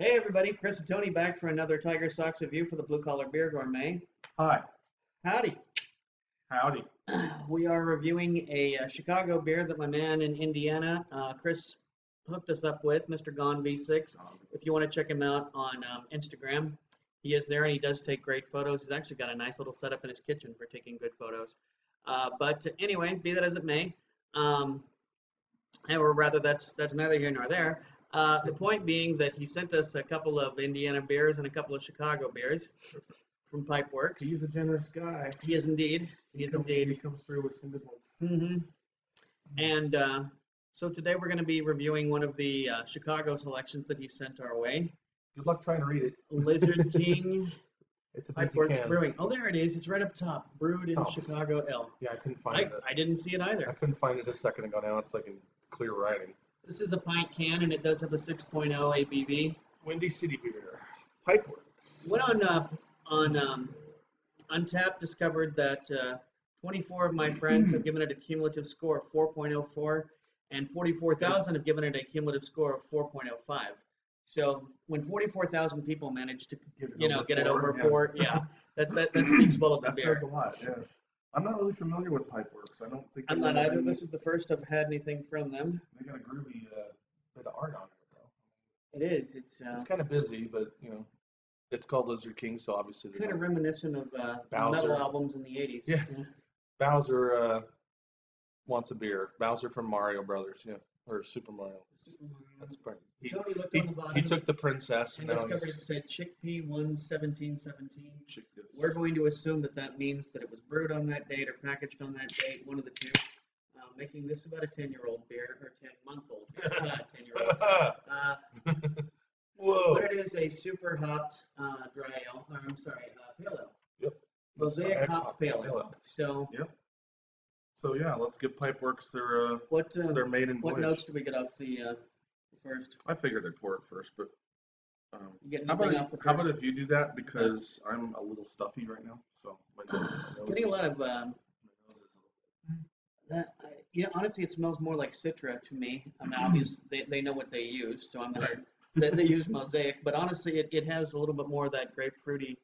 Hey everybody, Chris and Tony back for another Tiger Sox review for the Blue Collar Beer Gourmet. Hi. Howdy. Howdy. We are reviewing a, uh Chicago beer that my man in Indiana, uh, Chris, hooked us up with, Mr. Gone V6. If you want to check him out on um, Instagram, he is there and he does take great photos. He's actually got a nice little setup in his kitchen for taking good photos. Uh, but anyway, be that as it may, um, or rather, that's that's neither here nor there. Uh, the point being that he sent us a couple of Indiana beers and a couple of Chicago beers from Pipeworks. He's a generous guy. He is indeed. He is comes, indeed. He comes through with some good ones. hmm And uh, so today we're going to be reviewing one of the uh, Chicago selections that he sent our way. Good luck trying to read it. Lizard King It's a Pipeworks can. Brewing. Oh, there it is. It's right up top. Brewed in Oh. Chicago L. Yeah, I couldn't find I, it. I didn't see it either. I couldn't find it a second ago. Now it's like in clear writing. This is a pint can and it does have a 6.0 ABV. Windy City Beer. Pipeworks. Went on uh, on um, Untappd, discovered that uh, 24 of my friends have given it a cumulative score of 4.04, and 44,000 have given it a cumulative score of 4.05. So when 44,000 people manage to, Get it you know, over get it over yeah. four, yeah, that, that, that speaks well of the That beer. says a lot. Yeah. I'm not really familiar with Pipeworks. I don't think I'm not either. any- This is the first I've had anything from them. They got a groovy uh, bit of art on it though. It is. It's uh, It's kind of busy, but you know, it's called Lizard King, so obviously kind of reminiscent of uh, Bowser. metal albums in the 80s. Yeah. Bowser uh, wants a beer. Bowser from Mario Brothers, yeah, or Super Mario. That's right. He, Tony looked he, on the bottom he took the princess and and now discovered it said chickpea 11717. chick. We're going to assume that that means that it was brewed on that date or packaged on that date, one of the two, uh, making this about a 10-year-old beer or 10-month-old, uh, 10-year-old. Uh, Whoa. but it is a super hopped uh, dry ale, or I'm sorry, uh, pale ale. Yep. Mosaic egg hopped hopped pale pale ale. So. So So yeah, let's give Pipeworks their uh, what uh, their maiden what voyage. notes do we get off the uh, first? I figured I'd pour it first, but um, You get how about if, how about if you do that because I'm a little stuffy right now, so my nose, my Getting a lot of um, my nose is a that. I, you know, honestly, it smells more like Citra to me. I mean, obviously, they, they know what they use, so I'm gonna. Right. They, they use Mosaic, but honestly, it, it has a little bit more of that grapefruity, Yeah.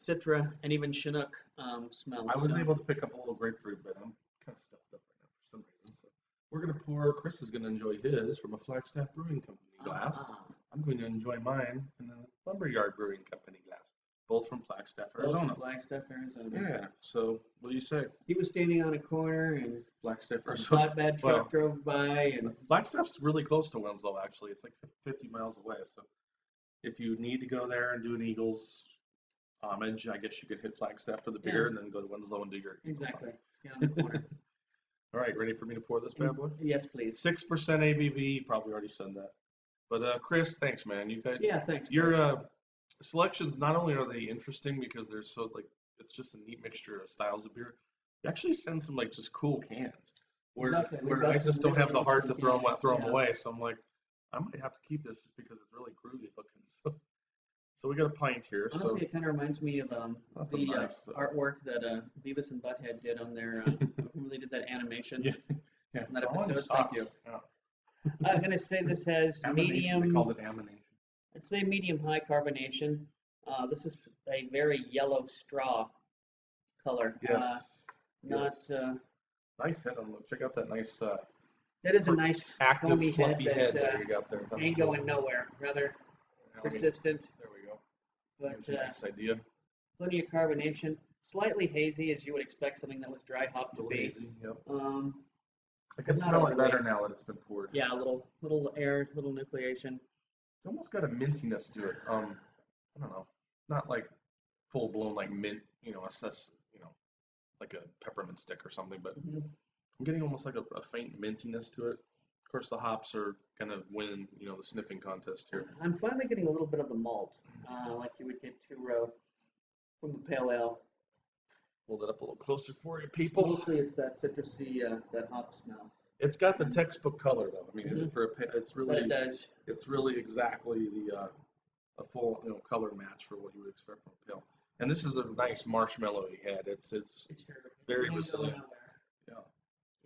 Citra, and even Chinook um, smell. I was so- able to pick up a little grapefruit, but I'm kind of stuffed up right now for some reason. So we're gonna pour. Chris is gonna enjoy his from a Flagstaff Brewing Company glass. Ah, I'm going to enjoy mine in a Lumberyard Brewing Company glass, both from Flagstaff, both from Arizona. Flagstaff, Arizona. Yeah. So what do you say, He was standing on a corner, and Flagstaff, a flatbed truck Well- drove by, and Flagstaff's really close to Winslow, actually. It's like 50 miles away. So if you need to go there and do an Eagles homage, I guess you could hit Flagstaff for the beer Yeah. and then go to Winslow and do your exactly, homage. get on the corner. All right, ready for me to pour this bad boy? yes, please. Six percent ABV. Probably already said that. But uh, Chris, thanks, man. You guys, Yeah, thanks. your uh, selections not only are they interesting because they're so like it's just a neat mixture of styles of beer. You actually send some like just cool cans. Where, Exactly, where I just don't have the heart to throw them, cans, throw 'em yeah. away. So I'm like, I might have to keep this just because it's really groovy looking. So, so we got a pint here. Honestly, so it kind of reminds me of um, That's the uh, nice, uh, artwork that uh, Beavis and Butthead did on their uh, when they did that animation. yeah, yeah. that throw on your episode, thank you. Yeah. I was gonna say this has Amination, They medium. called it amination. I'd say medium high carbonation. Uh, this is a very yellow straw color. Uh, Yes. not. yes. Uh, Nice head on. Check out that nice uh, that is a nice active head fluffy that head uh, there you got there. That's ain't cool. going nowhere. Rather Yeah, let me- persistent, There we go. But That's a uh, nice idea. plenty of carbonation. Slightly hazy, as you would expect something that was dry hop to be. hazy. Yep. Um, I can smell it better now that it's been poured. yeah, a little little air, little nucleation. It's almost got a mintiness to it. Um, I don't know. Not like full blown like mint. You know, assess. You know, like a peppermint stick or something. But Mhm. I'm getting almost like a, a faint mintiness to it. Of course, the hops are gonna win. You know, the sniffing contest here. I'm finally getting a little bit of the malt, uh, like you would get two row from the pale ale. Hold it up a little closer for you, people. Mostly it's that citrusy, uh, that hop smell. It's got the textbook color though. I mean, Mhm. for a, it's really it does. it's really exactly the uh, a full you know color match for what you would expect from a pale. And this is a nice marshmallowy head. It's it's It's. Very going resilient. yeah,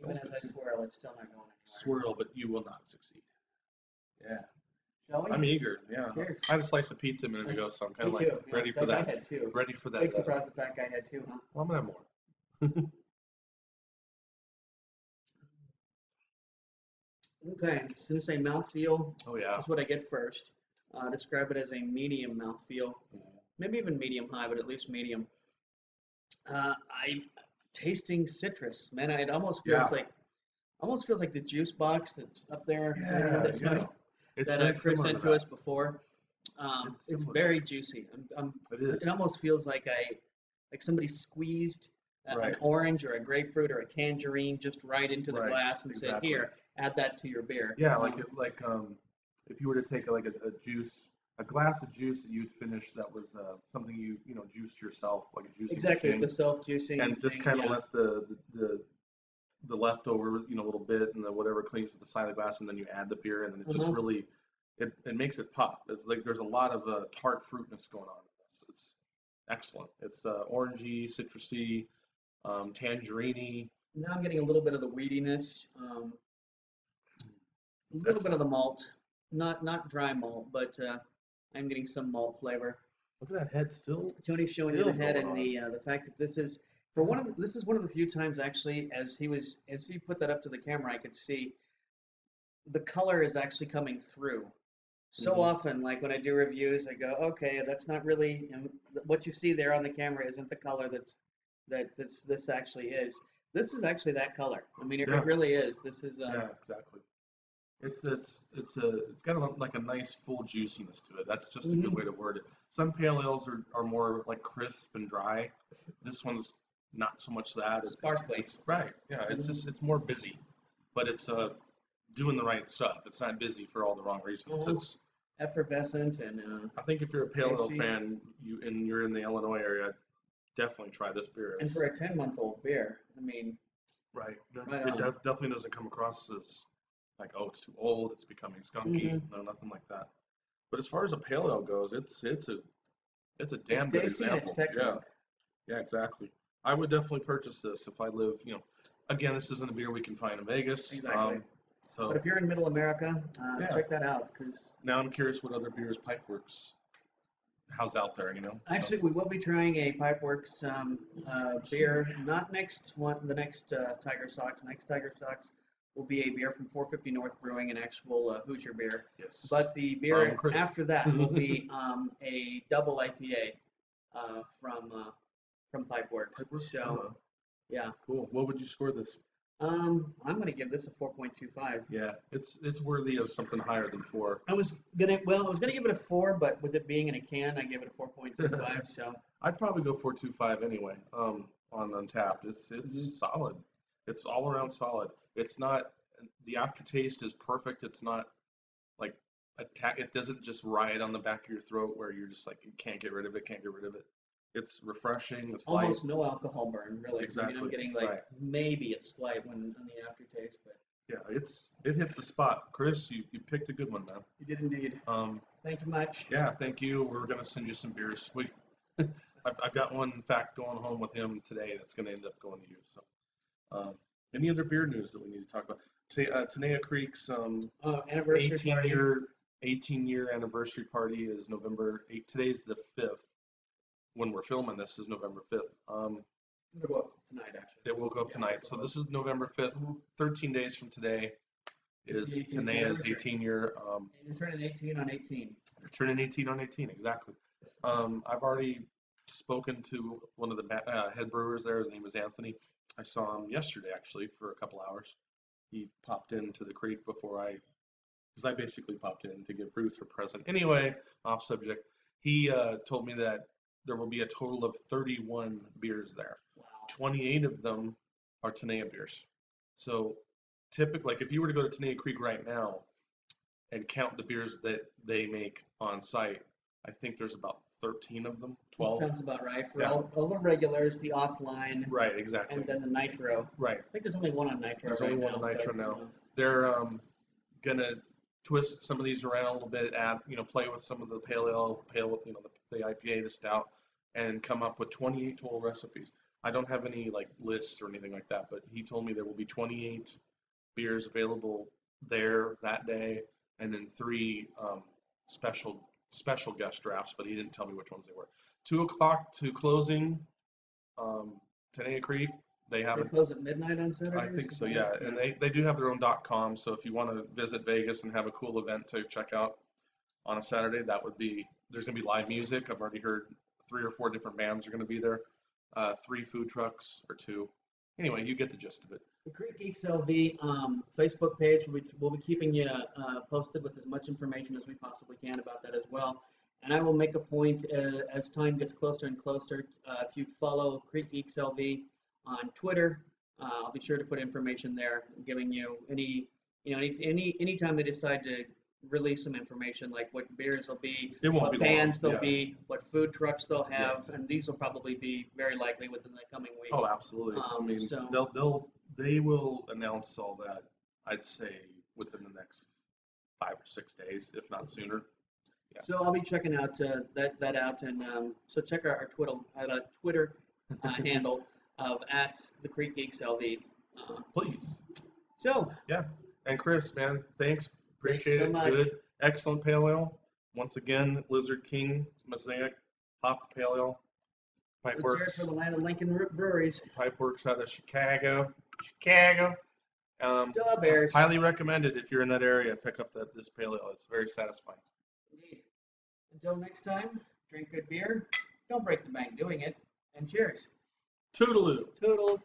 Even as I swirl, it's still not going anywhere. swirl, but you will not succeed. Yeah. Shall we? I'm eager. Yeah. Cheers. I had a slice of pizza a minute ago, so I'm kind Me of like too. Yeah, ready for Fat that. Guy had two. Ready for that. Big uh, surprise the fat guy had two, huh? well, I'm gonna have more. Okay, as soon as I say mouthfeel, Oh yeah. that's what I get first. Uh, describe it as a medium mouthfeel, maybe even medium high, but at least medium. Uh, I tasting citrus, man. It almost feels Yeah. like, almost feels like the juice box that's up there. Yeah. that's yeah. like- that uh, very Chris sent to to us before. Um, It's it's, very juicy. I'm, I'm, It is. it almost feels like I, like somebody squeezed a- Right. an orange or a grapefruit or a tangerine just right into the Right, glass and said, "Here, add that to your beer." Yeah, like Um, it, like um, if you were to take like a, a juice, a glass of juice that you'd finish that was uh, something you you know juiced yourself, like a juicing exactly machine, the self-juicing and just kind of yeah. let the, the the the leftover you know a little bit and the whatever clings to the side of the glass, and then you add the beer, and then it just Uh-huh. really it, it makes it pop. It's like there's a lot of uh, tart fruitness going on. It's, it's excellent. It's uh, orangey, citrusy, um, tangerine. Now I'm getting a little bit of the weediness, um, a little That's- bit of the malt, not not dry malt, but uh, I'm getting some malt flavor. Look at that head still. Tony's showing you the head and on. the uh, the fact that this is for one of the, this is one of the few times actually as he was as he put that up to the camera I could see the color is actually coming through. So Mhm. often, like when I do reviews, I go, okay, that's not really and th- what you see there on the camera isn't the color that's that this this actually is. This is actually that color. I mean, it, Yeah. it really is. This is uh, Yeah, exactly. It's it's it's a it's got a, like a nice full juiciness to it. That's just a good Mhm. way to word it. Some pale ales are, are more like crisp and dry. This one's not so much that. It's, it's- Sparkly. It's, right. Yeah. It's just it's more busy, but it's uh doing the right stuff. It's not busy for all the wrong reasons. It's effervescent and uh, I think if you're a pale ale Tasty. fan, you and you're in the Illinois area, definitely try this beer. and It's- for a 10 month old beer, I mean, Right. Right it on. def- definitely doesn't come across as like, oh, it's too old, it's becoming skunky. Mhm. No, nothing like that. But as far as a pale ale goes, it's it's a it's a damn it's good tasty and it's example. Yeah, yeah, exactly. I would definitely purchase this if I live, you know, again, this isn't a beer we can find in Vegas. Exactly. Um, so But if you're in Middle America, uh, Yeah. check that out because now I'm curious what other beers Pipeworks how's out there, you know? So- actually we will be trying a Pipeworks um, uh, beer. Not next one, the next uh, Tiger Sox, Next Tiger Sox will be a beer from 450 North Brewing, an actual uh, Hoosier beer. yes. But the beer Chris. after that will be um, a double IPA uh, from uh, from Pipeworks. Pipeworks, So uh, yeah, cool. What would you score this? um, I'm going to give this a 4.25. Yeah, it's it's worthy of something higher than four. I was gonna, well, I was gonna give it a four, but with it being in a can, I give it a four point two five. So I'd probably go four two five anyway. Um, on Untappd, it's it's Mhm. solid. It's all around solid. It's not the aftertaste is perfect. It's not like attack. It doesn't just ride on the back of your throat where you're just like you can't get rid of it, can't get rid of it. It's refreshing. It's light. almost no alcohol burn, really. I mean, Exactly, I'm getting like right. maybe a slight one on the aftertaste, but Yeah, it's it hits the spot. Chris, you, you picked a good one, man. you did indeed. Um, Thank you much. yeah, thank you. We're gonna send you some beers. We, I've, I've got one in fact going home with him today. That's gonna end up going to you. So, um, any other beer news that we need to talk about? Ta- uh, Tenaya Creek's um, Uh, anniversary 18 party. year 18 year anniversary party is November 8. Today's the 5th. When we're filming this is November 5th. Um, gonna go up tonight, actually. it will go up Yeah, tonight. So this is November 5th. Mhm. 13 days from today It's is the 18th Tenaya's anniversary. 18 year. Um, You're turning 18 on 18. They're turning 18 on 18, exactly. Um, I've already spoken to one of the uh, head brewers there. His name is Anthony. I saw him yesterday, actually, for a couple hours. He popped into the creek before I, because I basically popped in to give Ruth her present. Anyway, off subject. He uh, told me that there will be a total of 31 beers there. Wow. 28 of them are Tenaya beers. So typically, like if you were to go to Tenaya Creek right now and count the beers that they make on site, I think there's about 13 of them, 12. Sounds about right. For Yeah. all, all the regulars, the offline, Right, exactly. and then the nitro. Right. I think there's only one on nitro There's right only one now. on nitro but, now. uh, They're um, gonna twist some of these around a little bit, add, you know, play with some of the pale ale, pale, you know, the, the IPA, the stout, and come up with 28 total recipes. I don't have any like lists or anything like that, but he told me there will be 28 beers available there that day, and then three um, special special guest drafts, but he didn't tell me which ones they were. Two o'clock to closing. Um, Tenaya Creek. They They haven't. close at midnight on Saturday? I think so, yeah. And they, they do have their own dot com. So if you want to visit Vegas and have a cool event to check out on a Saturday, that would be, there's going to be live music. I've already heard three or four different bands are going to be there. Uh, three food trucks or two. Anyway, you get the gist of it. The Creek Geeks LV um, Facebook page, we, we'll be keeping you uh, posted with as much information as we possibly can about that as well. And I will make a point uh, as time gets closer and closer. Uh, if you follow Creek Geeks LV on Twitter, uh, I'll be sure to put information there, giving you any, you know, any, any anytime they decide to release some information, like what beers will be, what be long, bands they'll yeah. be, what food trucks they'll have, and these will probably be very likely within the coming week. Oh, absolutely. I Um, mean, so- they'll, they'll, they will announce all that, I'd say, within the next five or six days, if not sooner. So I'll be checking out uh, that that out, and um, so check our, our Twitter uh, Twitter uh, handle of at the Creek Geeks LV. Uh, Please. so yeah, And Chris, man, thanks. Thanks Appreciate so it. much. Good. Excellent pale ale. Once again, Lizard King, Mosaic, hopped pale ale. let's hear it for the land of Lincoln Bre- Breweries. Pipeworks out of Chicago, Chicago. Um, Bears. highly recommended if you're in that area, pick up that, this pale ale. It's very satisfying. Indeed. Until next time, drink good beer. Don't break the bank doing it, and cheers. Toodaloo. Toodles.